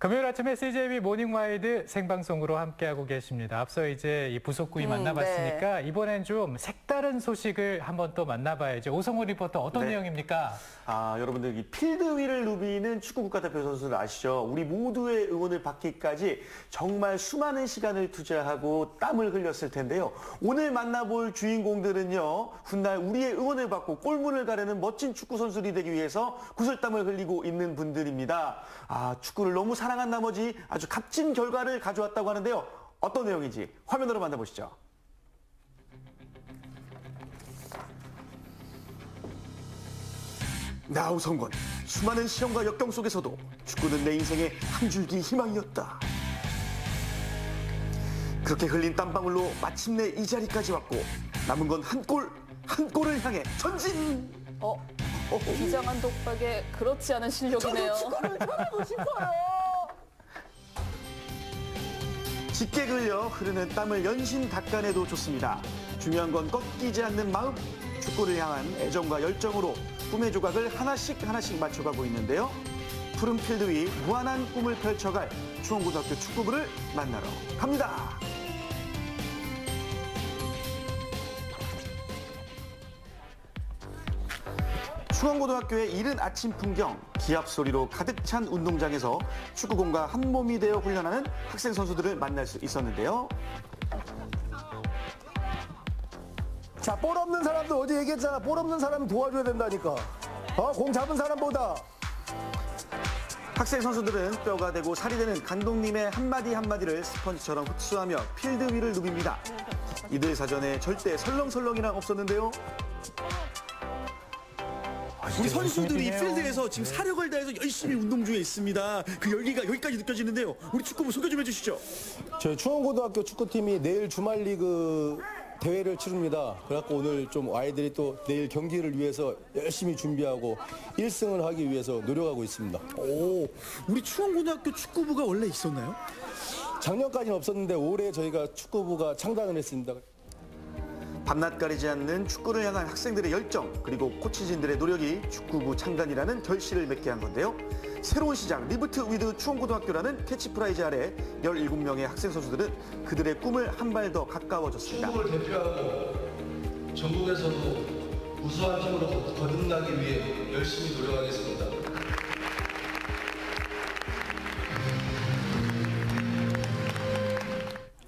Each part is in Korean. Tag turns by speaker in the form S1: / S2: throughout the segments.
S1: 금요일 아침에 CJB 모닝와이드 생방송으로 함께하고 계십니다. 앞서 이제 이 부속구이
S2: 음,
S1: 만나봤으니까 이번엔 좀 색다른 소식을 한번 또 만나봐야죠. 오성훈 리포터 어떤
S3: 네.
S1: 내용입니까?
S3: 아, 여러분들 이 필드 위를 누비는 축구 국가대표 선수들 아시죠? 우리 모두의 응원을 받기까지 정말 수많은 시간을 투자하고 땀을 흘렸을 텐데요. 오늘 만나볼 주인공들은요. 훗날 우리의 응원을 받고 골문을 가르는 멋진 축구 선수들이 되기 위해서 구슬땀을 흘리고 있는 분들입니다. 아, 축구를 너무 사랑 한 나머지 아주 값진 결과를 가져왔다고 하는데요. 어떤 내용인지 화면으로 만나보시죠. 나우성권 수많은 시험과 역경 속에서도 축구는 내 인생의 한 줄기 희망이었다. 그렇게 흘린 땀방울로 마침내 이 자리까지 왔고 남은 건 한 골, 한 골을 향해 전진!
S2: 어, 비장한 독박에 그렇지 않은 실력이네요.
S3: 축구를 잘하고 싶어요! 짙게 흘려 흐르는 땀을 연신 닦아내도 좋습니다. 중요한 건 꺾이지 않는 마음, 축구를 향한 애정과 열정으로 꿈의 조각을 하나씩 하나씩 맞춰가고 있는데요. 푸른 필드 위 무한한 꿈을 펼쳐갈 추원고등학교 축구부를 만나러 갑니다. 충원고등학교의 이른 아침 풍경, 기합 소리로 가득 찬 운동장에서 축구공과 한 몸이 되어 훈련하는 학생 선수들을 만날 수 있었는데요.
S4: 자, 볼 없는 사람도 어제 얘기했잖아. 볼 없는 사람 도와줘야 된다니까. 어, 공 잡은 사람보다.
S3: 학생 선수들은 뼈가 되고 살이 되는 감독님의 한마디 한마디를 스펀지처럼 흡수하며 필드 위를 누빕니다. 이들 사전에 절대 설렁설렁이란 없었는데요. 우리 선수들이 이 필드에서 지금 사력을 다해서 열심히 운동 중에 있습니다. 그 열기가 여기까지 느껴지는데요. 우리 축구부 소개 좀 해주시죠.
S4: 저희 충원고등학교 축구팀이 내일 주말 리그 대회를 치릅니다. 그래갖고 오늘 좀 아이들이 또 내일 경기를 위해서 열심히 준비하고 1승을 하기 위해서 노력하고 있습니다.
S3: 오, 우리 충원고등학교 축구부가 원래 있었나요?
S4: 작년까지는 없었는데 올해 저희가 축구부가 창단을 했습니다.
S3: 밤낮 가리지 않는 축구를 향한 학생들의 열정 그리고 코치진들의 노력이 축구부 창단이라는 결실을 맺게 한 건데요. 새로운 시작 reboot with 충원고등학교라는 캐치프레이즈 아래 17명의 학생 선수들은 그들의 꿈을 한 발 더 가까워졌습니다.
S5: 충북을 대표하고 전국에서도 우수한 팀으로 거듭나기 위해 열심히 노력하겠습니다.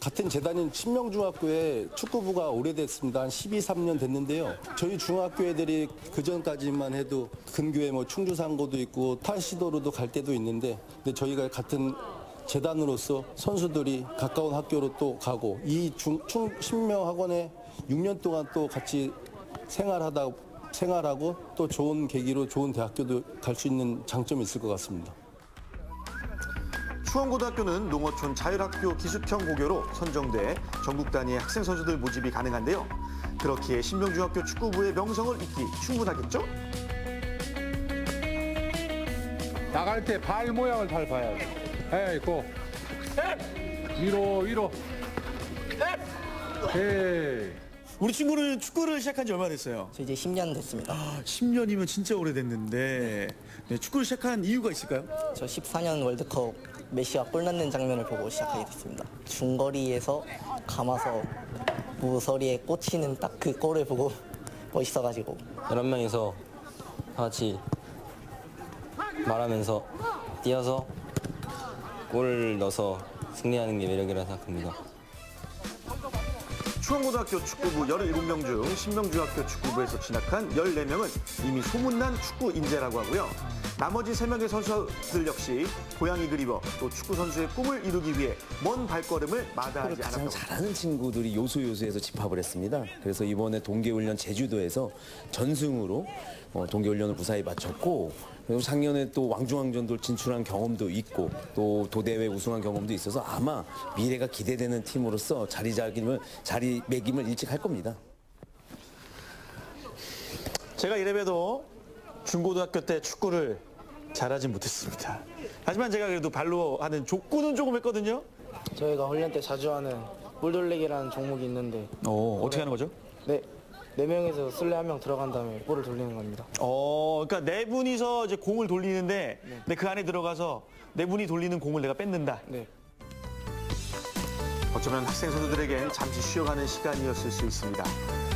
S4: 같은 재단인 신명중학교에 축구부가 오래됐습니다. 한 12, 3년 됐는데요. 저희 중학교 애들이 그 전까지만 해도 근교에 뭐 충주상고도 있고 타시도로도 갈 때도 있는데 근데 저희가 같은 재단으로서 선수들이 가까운 학교로 또 가고 이 중, 충, 신명 학원에 6년 동안 또 같이 생활하다 생활하고 또 좋은 계기로 좋은 대학교도 갈 수 있는 장점이 있을 것 같습니다.
S3: 추원고등학교는 농어촌 자율학교 기숙형 고교로 선정돼 전국 단위의 학생 선수들 모집이 가능한데요. 그렇기에 신명중학교 축구부의 명성을 잇기 충분하겠죠?
S6: 나갈 때 발 모양을 잘 봐야 돼. 에, 있고. 위로, 위로. 오케이.
S3: 우리 친구는 축구를 시작한 지 얼마 됐어요?
S7: 저 이제 10년 됐습니다.
S3: 10년이면 진짜 오래됐는데 네, 축구를 시작한 이유가 있을까요?
S7: 저 14년 월드컵 메시가 골 넣는 장면을 보고 시작하게 됐습니다. 중거리에서 감아서 무서리에 꽂히는 딱 그 골을 보고 멋있어가지고
S8: 11명이서 다 같이 말하면서 뛰어서 골을 넣어서 승리하는 게 매력이라 생각합니다.
S3: 추원고등학교 축구부 17명 중 신명중학교 축구부에서 진학한 14명은 이미 소문난 축구 인재라고 하고요. 나머지 3명의 선수들 역시 고양이 그리버 또 축구 선수의 꿈을 이루기 위해 먼 발걸음을 마다하지
S9: 가장
S3: 않았다고
S9: 잘하는 친구들이 요소 요소에서 집합을 했습니다. 그래서 이번에 동계훈련 제주도에서 전승으로 어, 동계훈련을 무사히 마쳤고 그리고 작년에 또 왕중왕전도 진출한 경험도 있고 또 도대회 우승한 경험도 있어서 아마 미래가 기대되는 팀으로서 자리 잡임을 자리 매김을 일찍 할 겁니다.
S3: 제가 이래봬도 중고등학교 때 축구를 잘하진 못했습니다. 하지만 제가 그래도 발로 하는 족구는 조금 했거든요.
S10: 저희가 훈련 때 자주 하는 물돌리기라는 종목이 있는데
S3: 어, 어떻게 하는 거죠?
S10: 네
S7: 네 명에서 술래 한 명 들어간 다음에 골을 돌리는 겁니다.
S3: 어, 그러니까 네 분이서 이제 공을 돌리는데 네, 그 안에 들어가서 네 분이 돌리는 공을 내가 뺏는다.
S7: 네.
S3: 어쩌면 학생 선수들에겐 잠시 쉬어가는 시간이었을 수 있습니다.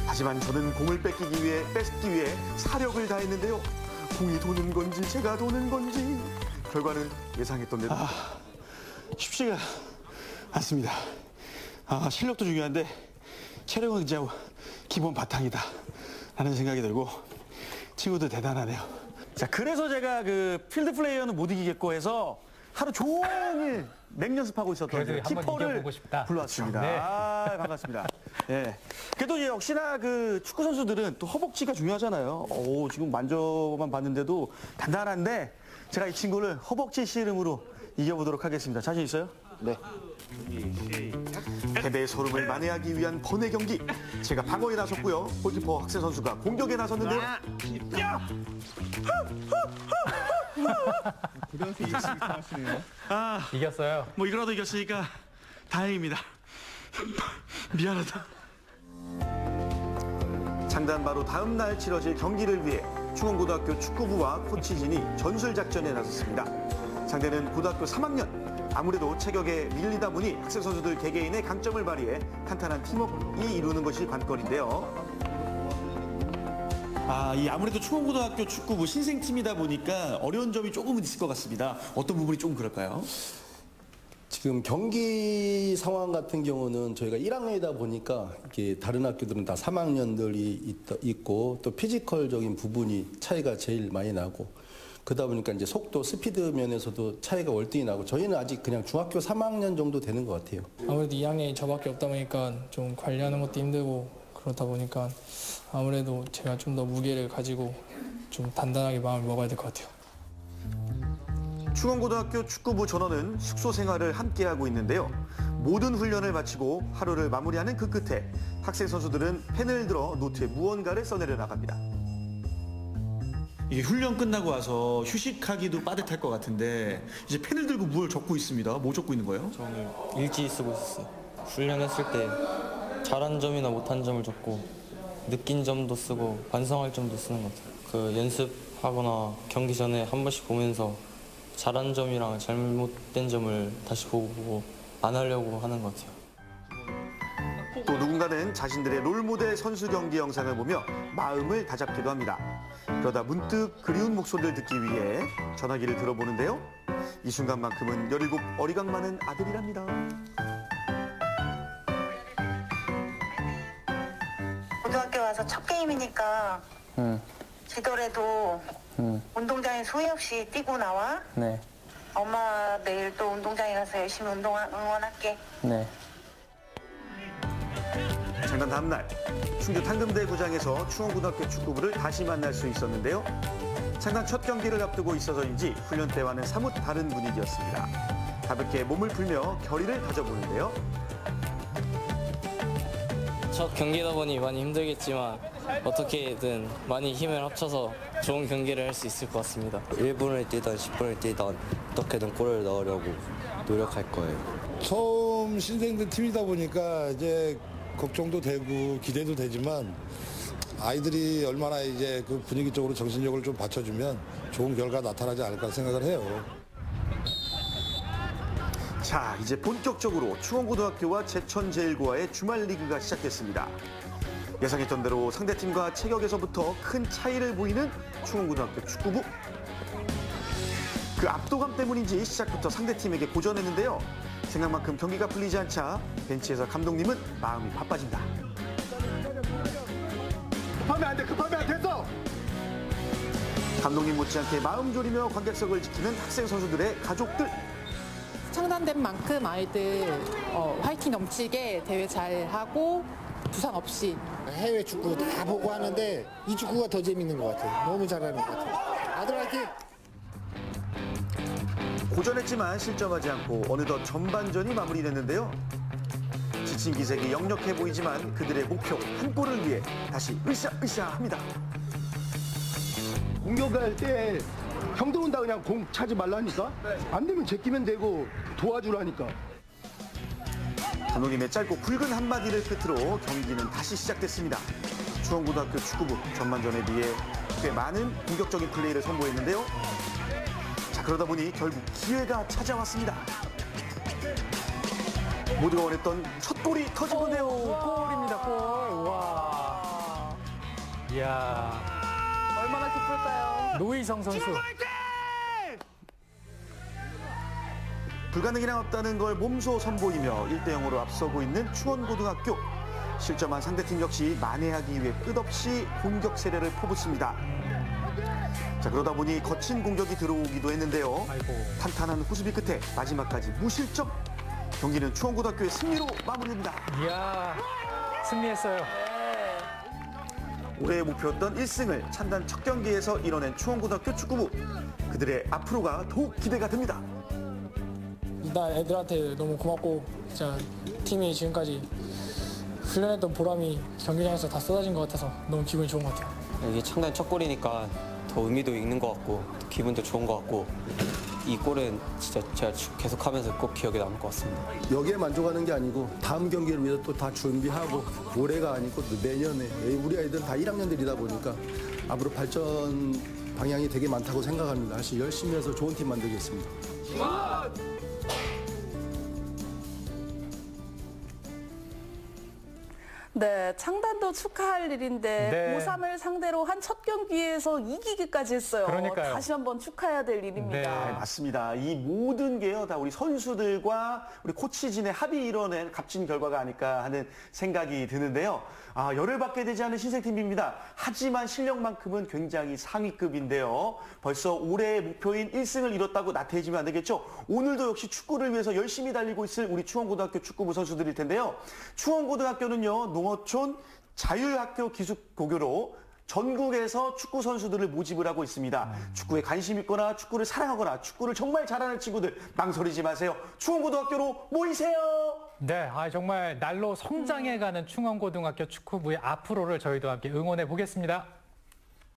S3: 하지만 저는 공을 뺏기기 위해 뺏기 위해 사력을 다했는데요. 공이 도는 건지 제가 도는 건지 결과는 예상했던 대로 쉽지가 않습니다. 아, 실력도 중요한데 체력은 진짜 기본 바탕이다 라는 생각이 들고 친구들 대단하네요. 자, 그래서 제가 그 필드 플레이어는 못 이기겠고 해서 하루 종일 맹연습하고 있었던
S1: 그
S3: 키퍼를. 불러왔습니다.
S1: 네.
S3: 아, 반갑습니다. 예. 그래도 역시나 그 축구 선수들은 또 허벅지가 중요하잖아요. 오, 지금 만져만 봤는데도 단단한데 제가 이 친구를 허벅지 씨름으로 이겨보도록 하겠습니다. 자신 있어요?
S7: 네.
S3: 패배의 소름을 만회하기 위한 번외 경기. 제가 방어에 나섰고요. 골키퍼 학생 선수가 공격에 나섰는데요. 아,
S1: 이겼어요.
S3: 뭐 이거라도 이겼으니까 다행입니다. 미안하다. 장단 바로 다음 날 치러질 경기를 위해 충원고등학교 축구부와 코치진이 전술 작전에 나섰습니다. 상대는 고등학교 3학년. 아무래도 체격에 밀리다 보니 학생 선수들 개개인의 강점을 발휘해 탄탄한 팀워크이 이루는 것이 관건인데요. 아, 이 아무래도 충원고등학교 축구부 신생팀이다 보니까 어려운 점이 조금은 있을 것 같습니다. 어떤 부분이 조금 그럴까요?
S4: 지금 경기 상황 같은 경우는 저희가 1학년이다 보니까 이게 다른 학교들은 다 3학년들이 있고 또 physical적인 부분이 차이가 제일 많이 나고 그러다 보니까 이제 속도 스피드 면에서도 차이가 월등히 나고 저희는 아직 그냥 중학교 3학년 정도 되는 것 같아요.
S10: 아무래도 2학년이 저밖에 없다 보니까 좀 관리하는 것도 힘들고 그렇다 보니까 아무래도 제가 좀 더 무게를 가지고 좀 단단하게 마음을 먹어야 될 것 같아요.
S3: 충원고등학교 축구부 전원은 숙소 생활을 함께하고 있는데요. 모든 훈련을 마치고 하루를 마무리하는 그 끝에 학생 선수들은 펜을 들어 노트에 무언가를 써내려 나갑니다. 이게 훈련 끝나고 와서 휴식하기도 빠듯할 것 같은데 이제 펜을 들고 뭘 적고 있습니다. 뭐 적고 있는 거예요?
S8: 저는 일지 쓰고 있었어요. 훈련했을 때 잘한 점이나 못한 점을 적고 느낀 점도 쓰고 반성할 점도 쓰는 것 같아요. 그 연습하거나 경기 전에 한 번씩 보면서 잘한 점이랑 잘못된 점을 다시 보고 안 하려고 하는 것 같아요.
S3: 또 누군가는 자신들의 롤모델 선수 경기 영상을 보며 마음을 다잡기도 합니다. 그러다 문득 그리운 목소리를 듣기 위해 전화기를 들어보는데요. 이 순간만큼은 17 어리광 많은 아들이랍니다.
S11: 첫 게임이니까 지더라도 운동장에 소위 없이 뛰고 나와.
S7: 네.
S11: 엄마 내일 또 운동장에 가서 열심히 운동 응원할게.
S7: 네.
S3: 장난 다음 날 충주 당금대 구장에서 충원고등학교 축구부를 다시 만날 수 있었는데요. 창단 첫 경기를 앞두고 있어서인지 훈련 때와는 사뭇 다른 분위기였습니다. 가볍게 몸을 풀며 결의를 다져보는데요.
S7: 첫 경기다 보니 많이 힘들겠지만 어떻게든 많이 힘을 합쳐서 좋은 경기를 할 수 있을 것 같습니다.
S8: 1분을 뛰던 10분을 뛰던 어떻게든 골을 넣으려고 노력할 거예요.
S12: 처음 신생들 팀이다 보니까 이제 걱정도 되고 기대도 되지만 아이들이 얼마나 이제 그 분위기 쪽으로 정신력을 좀 받쳐주면 좋은 결과 나타나지 않을까 생각을 해요.
S3: 자, 이제 본격적으로 충원고등학교와 제천제일고와의 주말 리그가 시작됐습니다. 예상했던 대로 상대팀과 체격에서부터 큰 차이를 보이는 충원고등학교 축구부. 그 압도감 때문인지 시작부터 상대팀에게 고전했는데요. 생각만큼 경기가 풀리지 않자 벤치에서 감독님은 마음이 바빠진다.
S12: 급하면 안 돼, 급하면 안 됐어!
S3: 감독님 못지않게 마음 졸이며 관객석을 지키는 학생 선수들의 가족들.
S2: 창단된 만큼 아이들 어, 화이팅 넘치게 대회 잘 하고 부상 없이
S12: 해외 축구 다 보고 하는데 이 축구가 더 재밌는 것 같아. 너무 잘하는 것 같아. 아들 화이팅!
S3: 고전했지만 실점하지 않고 어느덧 전반전이 마무리됐는데요. 지친 기색이 역력해 보이지만 그들의 목표 한 골을 위해 다시 으쌰으쌰 합니다.
S12: 공격할 때 형들 온다 그냥 공 차지 말라니까? 안 되면 제끼면 되고 도와주라니까.
S3: 감독님의 짧고 굵은 한마디를 끝으로 경기는 다시 시작됐습니다. 추원고등학교 축구부 전반전에 비해 꽤 많은 공격적인 플레이를 선보였는데요. 자 그러다 보니 결국 기회가 찾아왔습니다. 모두가 원했던 첫 골이 터지는데요.
S1: 골입니다, 골. 와. 이야.
S2: 얼마나 기쁠까요?
S1: 노희성 선수.
S3: 불가능이란 없다는 걸 몸소 선보이며 1대 0으로 앞서고 있는 추원고등학교. 실점한 상대팀 역시 만회하기 위해 끝없이 공격 세례를 퍼붓습니다. 자 그러다 보니 거친 공격이 들어오기도 했는데요. 탄탄한 호수비 끝에 마지막까지 무실점. 경기는 추원고등학교의 승리로 마무리됩니다.
S1: 이야. 승리했어요.
S3: 올해의 목표였던 1승을 찬단 첫 경기에서 이뤄낸 추원고등학교 축구부. 그들의 앞으로가 더욱 기대가 됩니다.
S10: 일단 애들한테 너무 고맙고 진짜 팀이 지금까지 훈련했던 보람이 경기장에서 다 쏟아진 것 같아서 너무 기분이 좋은 것 같아요.
S8: 이게 창단 첫 골이니까 더 의미도 있는 것 같고 또 기분도 좋은 것 같고 이 골은 진짜 제가 계속하면서 꼭 기억에 남을 것 같습니다.
S4: 여기에 만족하는 게 아니고 다음 경기를 위해서 또 다 준비하고 올해가 아니고 또 내년에 우리 아이들은 다 1학년들이다 보니까 앞으로 발전 방향이 되게 많다고 생각합니다. 사실 열심히 해서 좋은 팀 만들겠습니다.
S13: 네, 창단도 축하할 일인데
S1: 네.
S13: 고3을 상대로 한 첫 경기에서 이기기까지 했어요.
S1: 그러니까요.
S13: 다시 한번 축하해야 될 일입니다.
S3: 네, 맞습니다. 이 모든 게요, 다 우리 선수들과 우리 코치진의 합의 이뤄낸 값진 결과가 아닐까 하는 생각이 드는데요. 아, 열을 받게 되지 않은 신생팀입니다. 하지만 실력만큼은 굉장히 상위급인데요. 벌써 올해의 목표인 1승을 이뤘다고 나태해지면 안 되겠죠? 오늘도 역시 축구를 위해서 열심히 달리고 있을 우리 추원고등학교 축구부 선수들일 텐데요. 추원고등학교는요, 농 어촌 자율학교 기숙고교로 전국에서 축구 선수들을 모집을 하고 있습니다. 축구에 관심 있거나 축구를 사랑하거나 축구를 정말 잘하는 친구들 망설이지 마세요. 추원고등학교로 모이세요.
S1: 네, 아, 정말 날로 성장해가는 충원고등학교 축구부의 앞으로를 저희도 함께 응원해 보겠습니다.